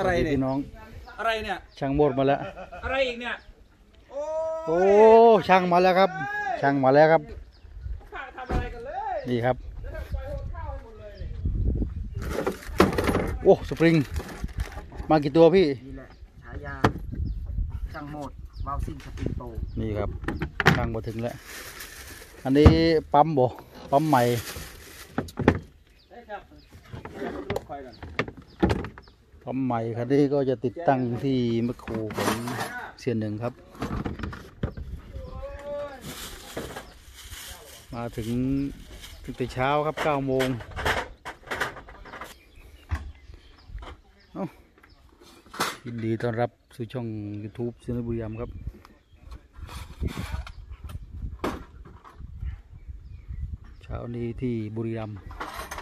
อะไรเนี่ยพี่น้อง อะไรเนี่ย ช่างโมดมาแล้ว อะไรอีกเนี่ย โอ้โอ้ช่างมาแล้วครับ ช่างมาแล้วครับข้าทำอะไรกันเลยนี่ครับแล้วทำไมปล่อยโหดข้าวให้หมดเลยเนี่ยโอ้สปริง มากี่ตัวพี่ นี่แหละฉายาช่างโหมดวาวซิ่งสปริงโต นี่ครับช่างมาถึงแล้ว อันนี้ปั๊มบ่ปั๊มใหม่ได้ครับรู ปคอยกันปั๊มใหม่คันนี้ก็จะติดตั้งที่แมคโครของเซียนหนึ่งครับ มาถึงตั้งแต่เช้าครับ9โมงเอ้ายินดีต้อนรับสู่ช่อง YouTube เซียนบุรีรัมย์ครับเช้านี้ที่บุรีรัมย์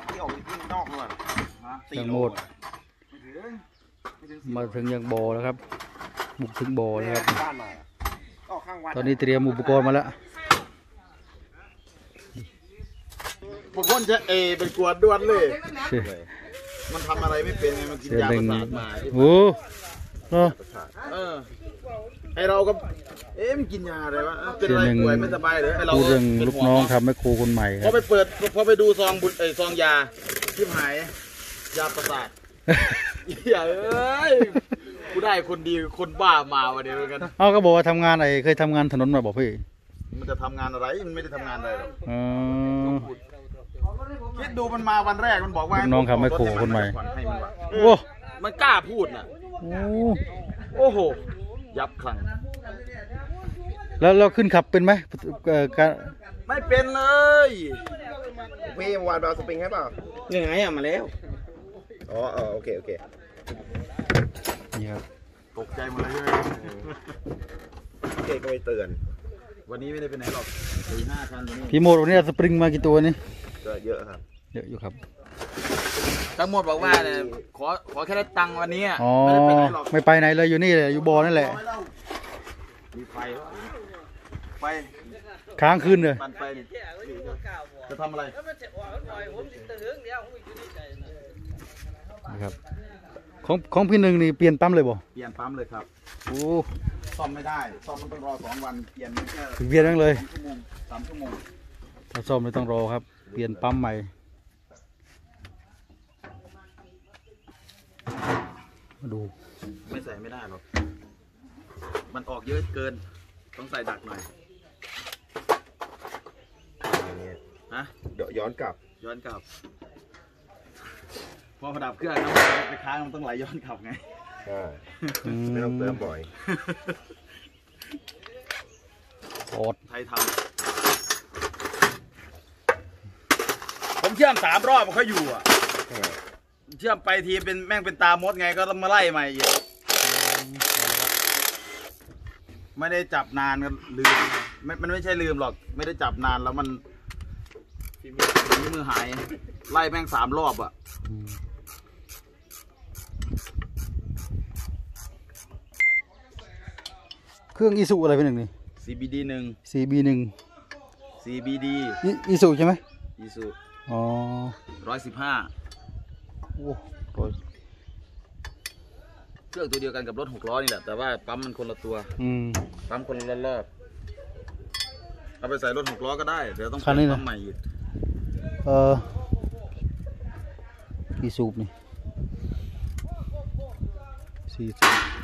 ที่ออกวิ่งนอกด้วยช่างโมด มาถึงยังบ่อแล้วครับ บุกถึงบ่อแล้วครับบ้านหน่อยออกข้างวัดตอนนี้เตรียมอุปกรณ์มาแล้วบางคนจะเอเป็นกวดด้วนเลยเสียมันทำอะไรไม่เป็นไงมันกินเสียยาหปนึ่งระสาทมาโอ้เนาะเออไอเราก็ เอ๊ะมันกินยาอะไรวะเอ้าเป็นอะไรเสียหนึ่งป่วยไม่สบายเหรอไอเราพูดเรื่องป็ลูกห่วน้องเาะทำให้ครูคนใหม่คพรัอบไปเปิดพอไปดูซองบุญไอยซองยาทิมหายยาประสาท อย่าเอ้ยกูได้คนดีคนบ้ามาวันนี้เหมือนกัน เอาก็บอกว่าทำงานไอ้เคยทำงานถนนมาบอกพี่มันจะทำงานอะไรมันไม่ได้ทำงานอะไรหรอกเออคิดดูมันมาวันแรกมันบอกว่าลูกน้องทำให้ครูคนใหม่ให้มันว่ะโอ้มันกล้าพูดน่ะ โอ้โอ้โห ยับคลัง แล้วเราขึ้นขับเป็นไหมเอ่อการไม่เป็นเลย พี่วานไปเอาสปริงให้เปล่ายังไงอะมาแล้ว อ๋อเออโอเคโอเคนี่ครับตกใจหมดเลยใช่ไหมโอเคก็ไม่เตือน วันนี้ไม่ได้ไปไหนหรอกตีหน้าคันอยู่นี่พี่โมดวันนี้เอาสปริงมากี่ตัวนี่ก็เยอะครับเยอะอยู่ครับ ทั้งหมดบอกว่าเนี่ยขอขอแค่ได้ตังค์วันนี้อะอ๋อไม่ได้ไปไหนหรอกไม่ไปไหนเลยอยู่นี่เลยอยู่บ่อนั่นแหละ มีไฟวะไฟค้างคืนเลยมันไปนี่จะทำอะไรนี่ ครับ ของของพี่หนึ่งนี่เปลี่ยนปั๊มเลยบ่เปลี่ยนปั๊มเลยครับโอ้ซ่อมไม่ได้ซ่อมมันต้องรอสองวันเปลี่ยนแค่ถึงเปลี่ยนนั่งเลยสองชั่วโมงสามชั่วโมงถ้าซ่อมไม่ต้องรอครับ เปลี่ยนปั๊มใหม่มาดูไม่ใส่ไม่ได้หรอก มันออกเยอะเกิน ต้องใส่ดักหน่อยอย่างเงี้ยฮะเดี๋ยวย้อนกลับ ย้อนกลับ พอประดับเครื่องน้ำมันไปค้างมันต้องไหลย้อนกลับไง ใช่อืมไม่ต้องเติมบ่อยออดไทยทำผมเชื่อมสามรอบมันเขาอยู่อะเชื่อมไปทีเป็นแม่งเป็นตามดไงก็ต้องมาไล่ใหม่อีกไม่ได้จับนานก็ลืมไม่มันไม่ใช่ลืมหรอก ไม่ได้จับนานแล้วมันฝีมือหาย ไล่แม่งสามรอบอะ อืม เครื่องอีสุอะไรเป็นหนึ่งนี่ CBD หนึ่ง CB หนึ่ง CBD อีสุใช่ไหมอีสุอ๋อร้อยสิบห้าโอ้โหเครื่องตัวเดียวกันกับรถหกล้อนี่แหละแต่ว่าปั๊มมันคนละตัว อืม ปั๊มคนละรอบเอาไปใส่รถหกล้อก็ได้ เดี๋ยวต้องคันนี้นะ ปั๊มใหม่อีกเออกี่สูบนี่สี่สูบ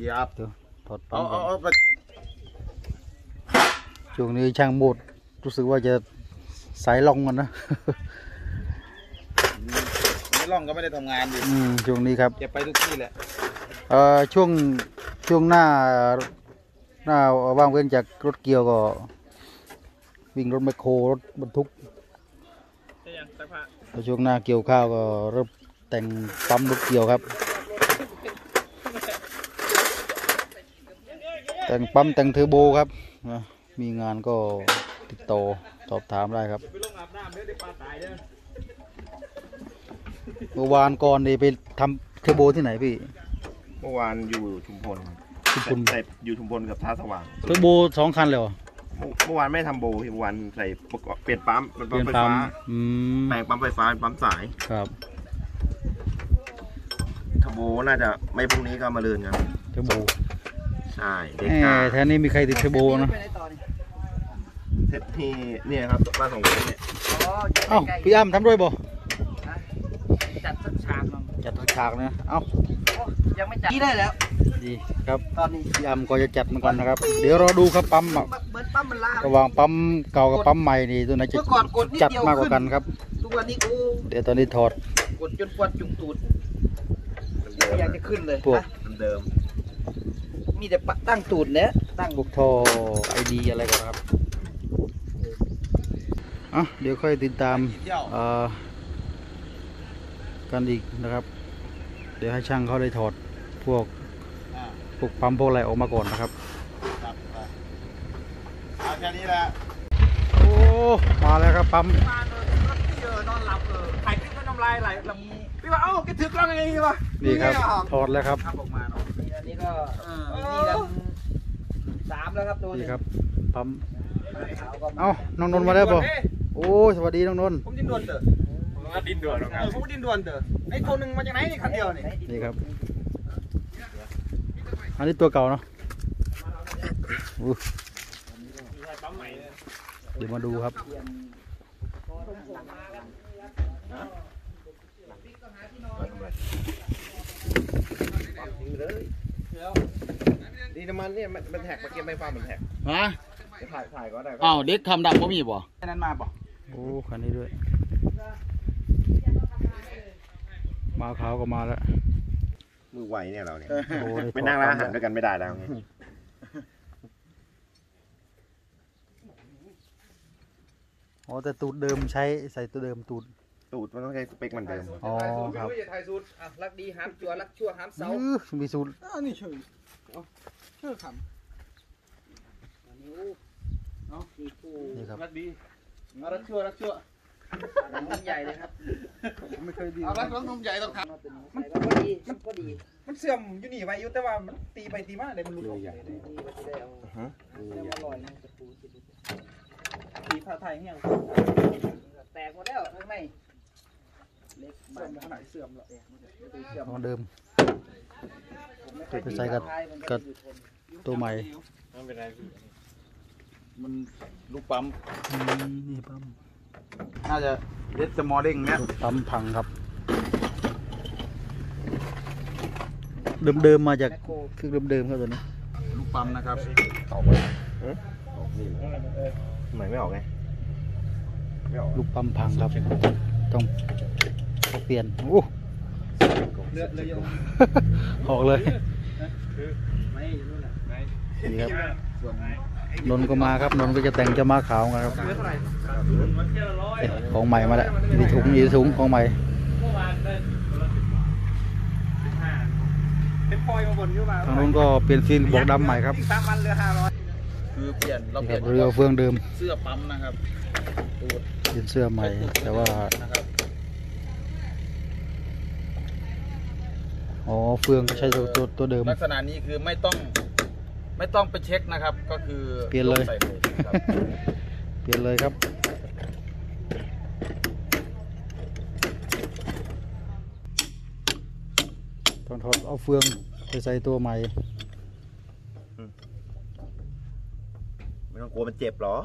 เหยียบเดี๋ยวถอดปั๊เอามก่เอาอนเอาไปช่วงนี้ช่างโหมดรู้สึกว่าจะสายลองกันนะ ไม่ล่องก็ไม่ได้ทำงานดิอืมช่วงนี้ครับ แกไปทุกที่แหละเอ่อช่วงช่วงหน้าหน้าว่างเว้นจากรถเกี่ยวก็ วิ่งรถแมคโครรถบรรทุกพอช่วงหน้าเกี่ยวข้าวก็เริ่มแต่งปั๊มรถเกี่ยวครับ แต่งปั๊มแต่งเทอร์โบครับนะมีงานก็ติดต่อสอบถามได้ครับเมื่อวานก่อนนี่ไปทำเทอร์โบที่ไหนพี่เมื่อวานอยู่ชุมพลชุมพลแต่อยู่ชุมพลกับท่าสว่างเทอร์โบสองคันเลยเหรอเมื่อวานไม่ทำโบเมื่อวานใส่ประกอบเปลี่ยนปั๊มเป็นเปปั๊ลี่มยนไฟปั๊มฟ้าอืมแปลงปั๊มไฟฟ้าเป็นปั๊มสายครับทำโบน่าจะไม่พรุ่งนี้ก็มาเรือนกันเทอร์โบ ใช่เด็กแหกามแทนนี้มีใครติดเทอร์โบนะไปไหนต่อนี่เซตที่เนี่ยครับบ้านของผมเนี่ยอ๋อเอ้าพี่อ้ำทำด้วยบ่จัดสักฉากหนึงจัดฉากนะ เอ้าโอ้ยังไม่จัดนี่ได้แล้ว ดีครับตอนนี้พี่อ้ำก็จะจัดเหมือนกันนะครับ เดี๋ยวรอดูครับปั๊มอะเหมือนปั๊มมันลาระหว่างปั๊มเก่ากับปั๊มใหม่นี่ตัวไหนจะเมื่อก่อนกดนิดจัดเดียว มากกว่ากันครับ ทุกวันนี้กูเดี๋ยวตอนนี้ถอดกดจนปวดจุกตูดเดิมอยากจะขึ้นเลยพวกนะเดิม มีแต่ปะตั้งตูดเนี่ยตั้งพวกท่อไอดีอะไรกันครับอะเดี๋ยวค่อยติดตามเอ่อกันอีกนะครับ เดี๋ยวให้ช่างเขาได้ถอดพวกอ่าพวกปั๊มพวกอะไรออกมาก่อนนะครับครับเอาแค่นี้แหละโอ้มาแล้วครับปั๊มมาเลยรถเจอนอนหลับเออถ่ายคลิปก็น้ำลายไหลลำพี่ว่าเอ้าแกถือกล้องยังไงวะนี่ครับถอดแล้วครับครับออกมาเนาะ อันนี้ก็นี่กันสามแล้วครับตัวนี่ครับปั๊มขาวก็มาเอ้าน้องนนท์มาแล้วบ่โอ้ยสวัสดีน้องนนท์ผมดินด่วนเด้อผมว่าดินด่วนครับเออผมดินด่วนเด้อไอ้ตัวหนึ่งมาจากไหนนี่คันเดียวนี่นี่ครับ อันนี้ตัวเก่าเนาะอู้เดี๋ยวมาดูครับดี น้ำมันเนี่ยมันมันแท็กมาเก็บไฟฟ้ามันแท็กฮะจะถ่ายถ่ายก็ได้ก็อ้าวเด็กคำดำก็มีบ่แค่นั้นมาป่ะโอ้คันนี้ด้วยมาขาวก็มาแล้วมือไวเนี่ยเราเนี่ยโอ้ด้ไปนั่งร้านอาหารถด้วยกันไม่ได้แล้วไงอ๋อแต่ตูดเดิมใช้ใส่ตัวเดิมตูดตูดมันต้องใช้สเปคมันเดิมอ๋อครับอย่าถ่ายสูตรอะรักดีหามจัวรักชั่วหามเสาอื้อมีสูตรอันนี้เฉย เอาเชื่อคำมีคู่นี่ครับ รักดีเอารักชั่วรักชั่วมันใหญ่เลยครับไม่เคยดีเอารักน้องนมใหญ่ต้องทมันก็ดีมันก็ดีำมันเสื่อมอยู่นี่ไว้อยู่แต่ว่ามันตีไปตีมาเลยมันหลุดออกดีมันจะได้เอาฮะเรื่องอร่อยมันจะปูสิตีผ้าไทยเนี่ยแตกหมดแล้วข้างในเล็กเสื่อมขนาดเสื่อมแล้วเสื่อมของเดิม ผมไม่ค่อยไปใส่กับท้ายมันกับอยู่ทนตัวใหม่มันลูกปั๊มอืมนี่ปั๊มน่าจะเด็ดสมอลเด้งเนี่ยปั๊มพังครับ เดิมๆมาจากแมคโครคือเดิมๆครับตัวนี้ลูกปั๊มนะครับออกมาเอ๊ะออกนี่ทำไมไม่ออกไงไม่ออกลูกปั๊มพังครับ ต้องต้องเปลี่ยนโอ้ เลือดเลยยังออกเลยไม่รู้นะนี่ครับนนก็มาครับนนก็จะแต่งจะมาขาวกันครับของใหม่มาแล้วมีถุงมีถุงของใหม่ทางนู้นก็เปลี่ยนฟิล์มบอกดำใหม่ครับเหลือห้าร้อยคือเปลี่ยนเราเปลี่ยนเรือเฟืองเดิมเสื้อปั๊มนะครับเปลี่ยนเสื้อใหม่แต่ว่า นะครับ อ๋อเฟืองก็ใช้ตัวตัวตัวเดิม ลักษณะนี้คือไม่ต้องไม่ต้องไปเช็คนะครับ ก็คือเปลี่ยนเลย ใส่เลยครับ เปลี่ยนเลยครับ ต้องถอดเอาเฟืองไปใส่ตัวใหม่ ไม่ต้องกลัวมันเจ็บหรอก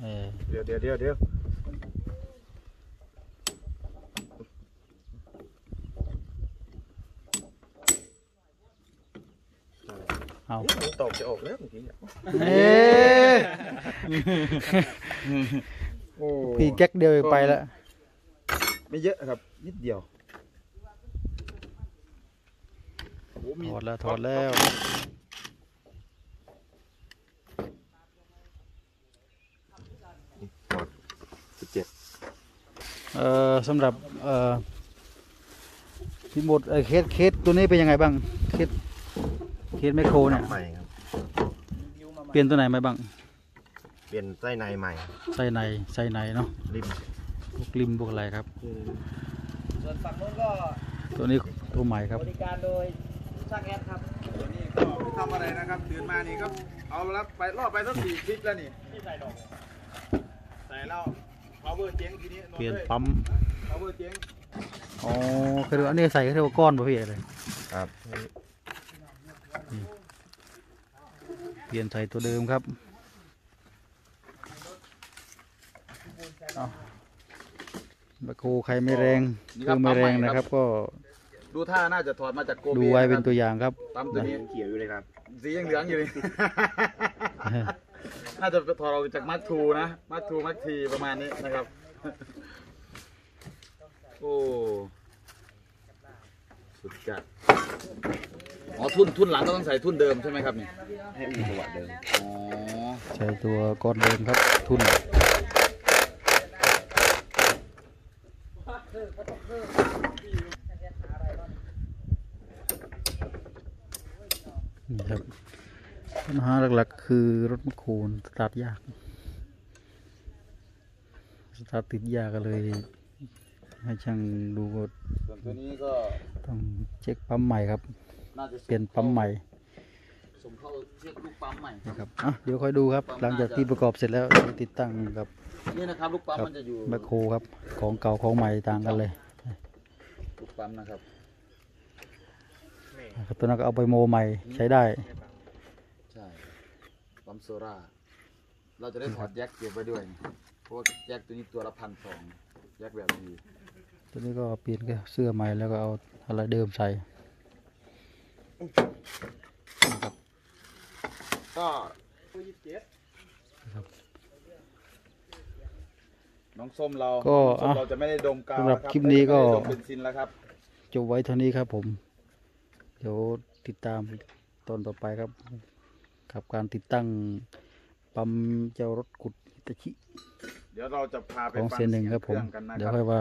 เออเดี๋ยวเดี๋ยวเดี๋ยวเดี๋ยวเอามันตกจะออกแล้วเมื่อกี้อะเอ๊ะโอ้พี่แก๊กเดียวไปแล้วไม่เยอะครับ นิดเดียวโอ้โหมีถอดแล้วถอดแล้ว สิบ เจ็ดเอ่อสำหรับเอ่อพี่หมดเอ่อเคสเคสตัวนี้เป็นยังไงบ้างเคสเคสไมโครเนี่ย ใหม่ครับ เปลี่ยนตัวไหนมาบ้างเปลี่ยนไส้ในใหม่ใส่ในใส่ในเนาะริมพวกริมพวกอะไรครับ ส่วนฝั่งนู้นก็ตัวนี้ตัวใหม่ครับ บริการโดยช่างแอดครับตัวนี้ก็ไม่ทำอะไรนะครับตื่นมานี่ก็เอาละไปรอบไปสักสี่คลิปแล้วนี่ที่ใส่ดอก ใส่แล้ว power เจ๊งทีนี้ เปลี่ยนปั๊ม power เจ๊งอ๋อคืออันนี้ใส่ก็เรียกว่าก้อนป่ะพี่อะไรครับเปลี่ยนใส่ตัวเดิมครับเอาแบคโฮใครไม่แรงเครื่องไม่แรงนะครับ ก็ ดูท่าน่าจะถอดมาจากโกเบดูไว้เป็นะครับตัวอย่างครับปั๊มตัวนี้เขียวอยู่เลยครับสียังเหลืองอยู่เลย น่าจะถอดออกจากมัดทูนะ มัดทูมัดทีประมาณนี้นะครับ โอ้ สุดจัด อ๋อ ทุ่นทุ่นหลังก็ต้องใส่ทุ่นเดิมใช่ไหมครับนี่ให้มีจังหวะเดิม อ๋อ ใช้ตัวก้อนเดิมครับ ทุนนี่ครับ ปัญหาหลักๆ คือรถมะโขนสตาร์ทยาก สตาร์ทติดยากก็เลย ให้ช่างดูว่าส่วนตัวนี้ก็ต้องเช็คปั๊มใหม่ครับ น่าจะเปลี่ยนปั๊มใหม่สมเข้าเชือกลูกปั๊มใหม่นะครับอะเดี๋ยวค่อยดูครับ หลังจากที่ประกอบเสร็จแล้วจะติดตั้งกับนี่นะครับลูกปั๊มครับมันจะอยู่แมคโครครับ ของเก่าของใหม่ต่างกันเลย ลูกปั๊มนะครับนะครับตัวนั้นก็เอาไปโมใหม่ใช้ได้ใช่ ปั๊มโซล่าเราจะได้ถอดแยกเก็บไว้ด้วย เพราะว่าแยกตัวนี้ตัวละพันสองแยกแบบดีตัวนี้ก็เปลี่ยนแค่เสื้อใหม่แล้วก็เอาอะไรเดิมใส่ก็ครับ น้องส้มเราก็น้องส้มอะเราจะไม่ได้ดมกาวสำหรับะคลิปนี้ก็ ไม่ได้ดมเบนซินแล้วครับ จบไว้เท่านี้ครับผม เดี๋ยวติดตามตอนต่อไปครับ กับการติดตั้งปั๊มเจ้ารถกุดฮิตาชิเดี๋ยวเราจะพาไปของฟังเซียนหนึ่งครับผมเสียงเคองกันนะเดี๋ยวค่อยว่า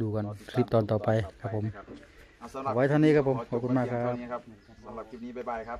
ดูกันคลิปตอนต่อไปครับผม เอาสำหรับไว้เท่านี้ครับผมจขอบคุณมากครับเพียงเท่นี้ครับสำหรับคลิปนี้บ๊ายบายครับ